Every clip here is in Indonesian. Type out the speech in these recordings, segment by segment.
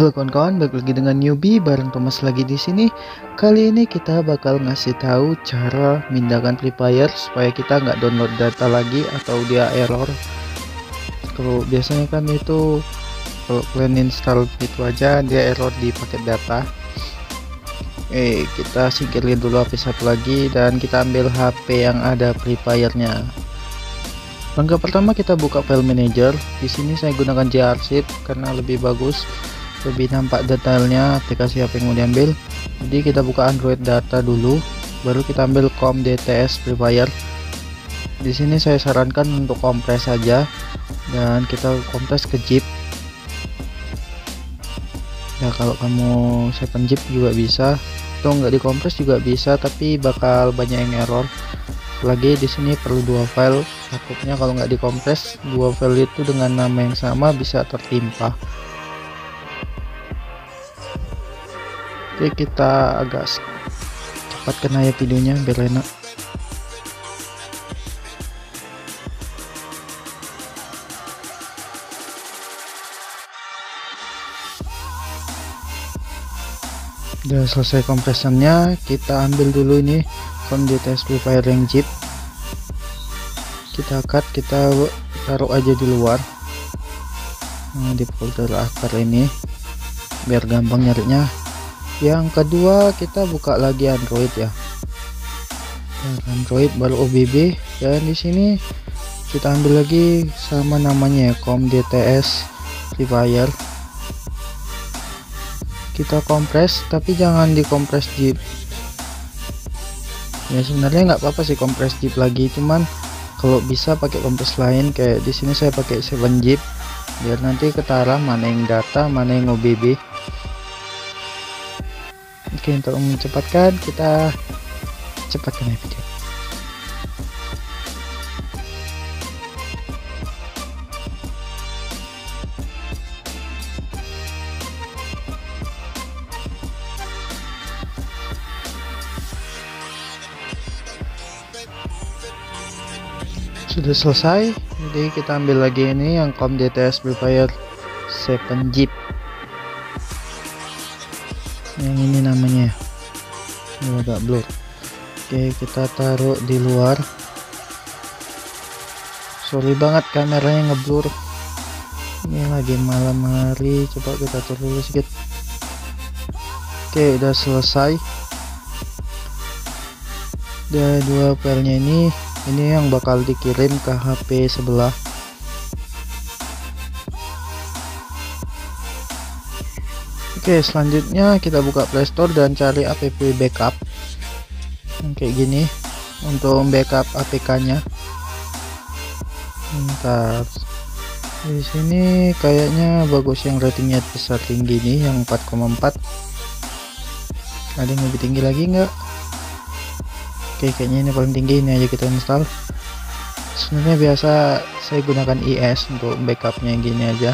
Halo kawan-kawan, balik lagi dengan newbie bareng Thomas lagi di sini. Kali ini kita bakal ngasih tahu cara mindahkan Free Fire supaya kita nggak download data lagi atau dia error. Kalau biasanya kan itu kalau kalian install gitu aja dia error di paket data. Eh, kita singkirin dulu HP satu lagi dan kita ambil HP yang ada Free Fire-nya. Langkah pertama kita buka file manager. Di sini saya gunakan JARZIP karena lebih bagus lebih nampak detailnya aplikasi apa yang mau diambil. Jadi kita buka Android data dulu baru kita ambil com DTS Free Fire di sini saya sarankan untuk kompres saja dan kita kompres ke zip ya kalau kamu seven zip juga bisa. Atau nggak dikompres juga bisa tapi bakal banyak yang error. Lagi di sini perlu dua file. Takutnya kalau nggak dikompres dua file itu dengan nama yang sama bisa tertimpa Oke kita agak cepatkan aja videonya biar enak udah selesai kompresannya kita ambil dulu ini Free Fire yang zip kita cut kita taruh aja di luar. Nah, di folder akar ini biar gampang nyarinya yang kedua kita buka lagi Android ya. Android baru OBB dan di sini kita ambil lagi sama namanya ya com DTS Fire kita kompres tapi jangan dikompres zip ya sebenarnya nggak apa-apa sih kompres zip lagi cuman kalau bisa pakai kompres lain kayak di sini saya pakai 7 zip biar nanti ketara mana yang data mana yang OBB Oke untuk mencepatkan kita cepatkan ya video sudah selesai jadi kita ambil lagi ini yang com DTS Prepare 7 Jeep yang ini namanya. Ini agak blur. Oke kita taruh di luar. Sorry banget kameranya ngeblur. Ini lagi malam hari. Coba kita turun dulu sedikit. Oke udah selesai. Ada dua filenya ini. Ini yang bakal dikirim ke HP sebelah Oke selanjutnya kita buka playstore dan cari app backup. Kayak gini untuk backup APK nya Ntar di sini kayaknya bagus yang ratingnya besar tinggi nih yang 4,4 ada yang lebih tinggi lagi enggak Oke kayaknya ini paling tinggi ini aja kita install. Sebenarnya biasa saya gunakan IS untuk backupnya gini aja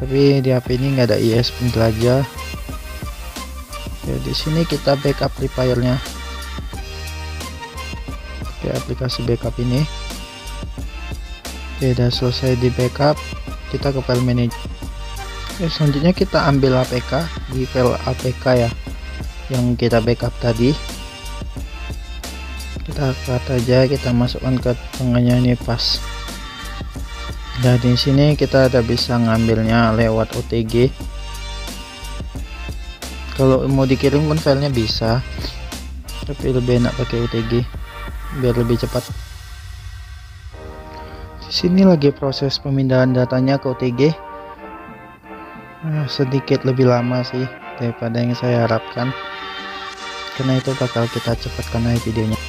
tapi di HP ini nggak ada IS penjelajah ya di sini kita backup nya oke aplikasi backup ini. Oke udah selesai di backup. Kita ke file manager oke selanjutnya kita ambil APK di file APK ya yang kita backup tadi. Kita cut aja kita masukkan ke tengahnya ini pas dan di sini kita ada bisa ngambilnya lewat OTG kalau mau dikirim pun filenya bisa tapi lebih enak pakai OTG biar lebih cepat. Di sini lagi proses pemindahan datanya ke OTG nah, sedikit lebih lama sih daripada yang saya harapkan. Karena itu bakal kita cepatkan aja videonya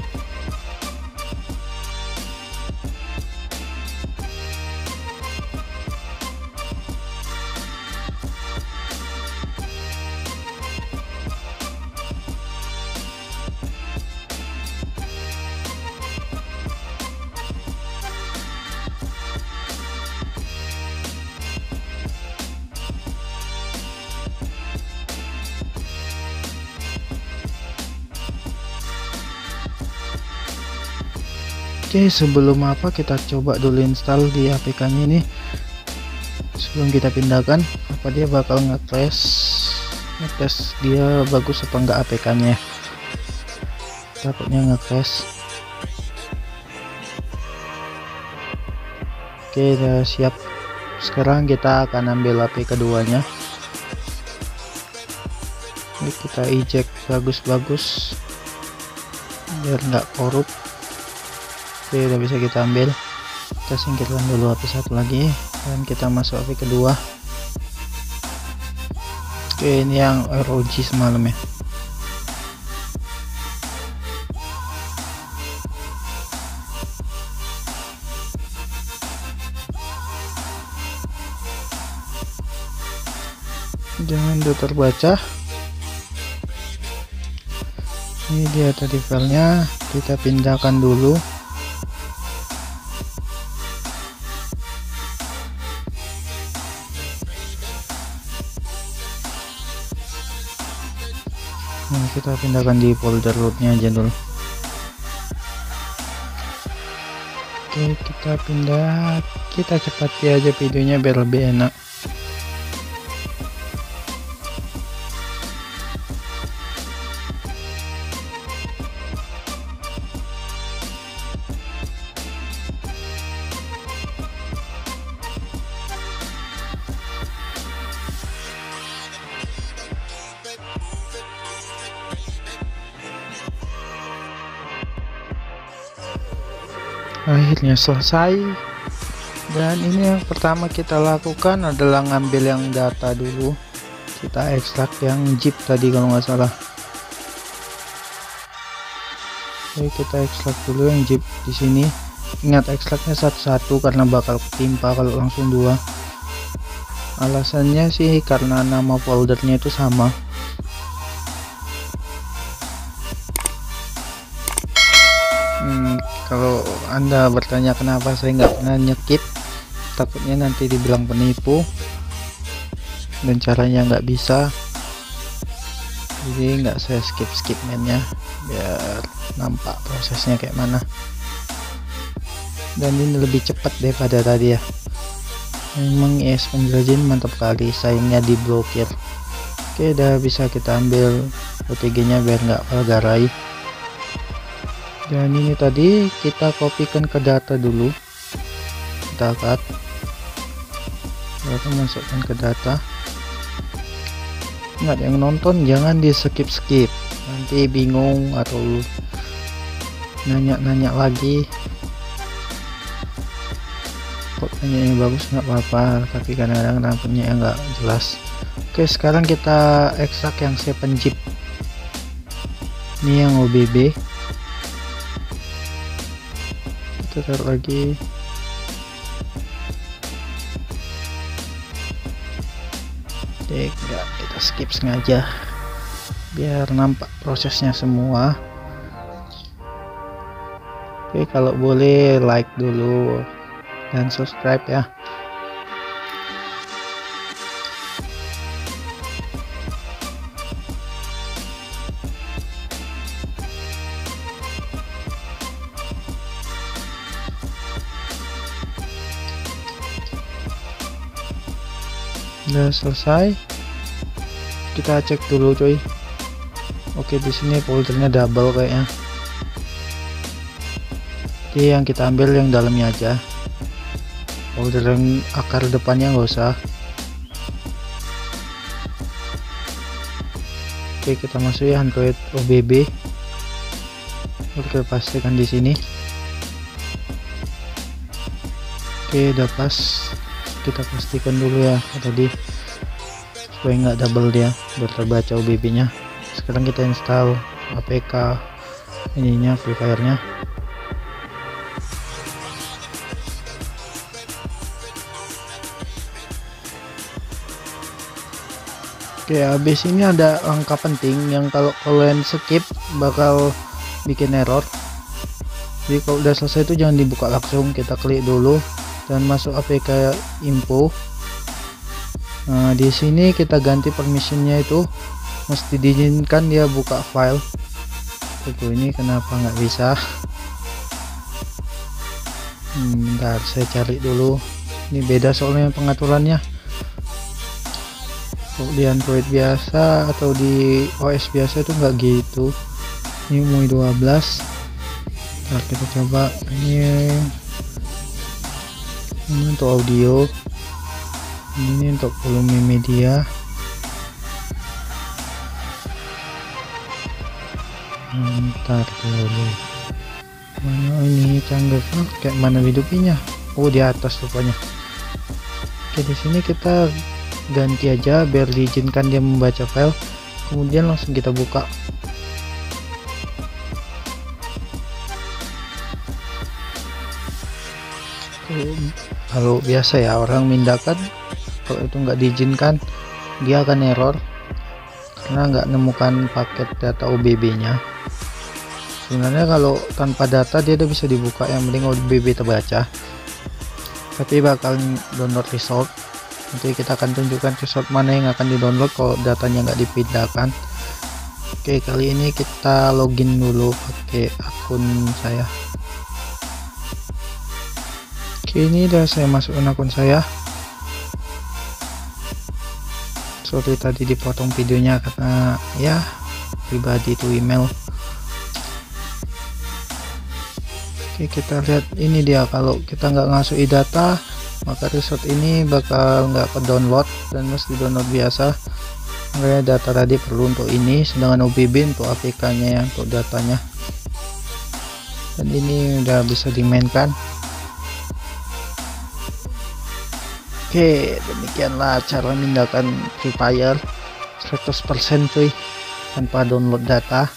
Oke sebelum apa kita coba dulu install di APK nya ini. Sebelum kita pindahkan apa dia bakal nge-crash nge-crash dia bagus apa enggak APK nya takutnya nge-crash oke udah siap. Sekarang kita akan ambil AP keduanya. Ini kita eject bagus-bagus biar nggak korup oke udah bisa kita ambil. Kita singkirkan dulu HP satu lagi dan kita masuk HP kedua. Oke ini yang ROG semalam ya. Jangan dulu terbaca. Ini dia tadi filenya. Kita pindahkan dulu nah, kita pindahkan di folder rootnya aja dulu. Oke kita pindah. Kita cepat aja videonya biar lebih enak akhirnya selesai. Dan ini yang pertama kita lakukan adalah ngambil yang data dulu. Kita ekstrak yang zip tadi kalau nggak salah. Oke kita ekstrak dulu yang zip di sini. Ingat ekstraknya satu-satu karena bakal timpa kalau langsung dua. Alasannya sih karena nama foldernya itu sama kalau anda bertanya kenapa saya nggak pernah nyekip takutnya nanti dibilang penipu dan caranya nggak bisa jadi nggak saya skip skip mainnya biar nampak prosesnya kayak mana. Dan ini lebih cepat daripada tadi ya. Memang es penjelajahan mantap kali sayangnya diblokir. Oke udah bisa kita ambil OTG nya biar nggak garai dan ini tadi kita kopikan ke data dulu. Kita cut lalu masukkan ke data. Nggak yang nonton jangan di skip skip nanti bingung atau nanya-nanya lagi. Kok yang bagus nggak apa-apa. Tapi kadang-kadang nampaknya nggak jelas. Oke sekarang kita ekstrak yang 7 zip. Ini yang OBB kita taruh lagi. Oke enggak kita skip sengaja. Biar nampak prosesnya semua. Oke kalau boleh like dulu dan subscribe ya udah selesai. Kita cek dulu coy oke di sini foldernya double kayaknya. Jadi yang kita ambil yang dalamnya aja. Folder yang akar depannya nggak usah. Oke kita masuk ya android OBB oke pastikan di sini. Oke udah pas kita pastikan dulu ya tadi supaya nggak double dia biar terbaca OBB nya sekarang kita install APK ininya Free Fire nya Oke habis ini ada langkah penting yang kalau kalian skip bakal bikin error. Jadi kalau udah selesai itu jangan dibuka langsung kita klik dulu dan masuk APK info. Nah di sini kita ganti permissionnya itu. Mesti diizinkan dia buka file. Tunggu ini kenapa nggak bisa? Hmm, bentar saya cari dulu. Ini beda soalnya pengaturannya. Di Android biasa atau di OS biasa itu enggak gitu. Ini MUI 12 nah kita coba. Ini ini untuk audio. Ini untuk volume media. Ntar dulu. Mana ini canggih. Kayak mana hidupnya oh di atas rupanya. Oke di sini kita ganti aja biar diizinkan dia membaca file. Kemudian langsung kita buka kalau biasa ya orang mindahkan kalau itu nggak diizinkan dia akan error karena nggak nemukan paket data OBB nya sebenarnya kalau tanpa data dia udah bisa dibuka yang penting OBB terbaca. Tapi bakal download result. Nanti kita akan tunjukkan result mana yang akan di download kalau datanya nggak dipindahkan. Oke kali ini kita login dulu pakai akun saya oke ini udah saya masukkan akun saya. Sorry tadi dipotong videonya karena ya pribadi itu email. Oke kita lihat ini dia. Kalau kita nggak ngasuhi data maka resort ini bakal nggak ke download dan mesti download biasa. Makanya data tadi perlu untuk ini sedangkan OBB untuk APK nya ya untuk datanya. Dan ini udah bisa dimainkan Oke demikianlah cara memindahkan Free Fire. 100% cuy. Tanpa download data.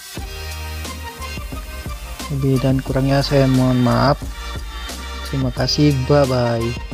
Lebih dan kurangnya saya mohon maaf. Terima kasih bye bye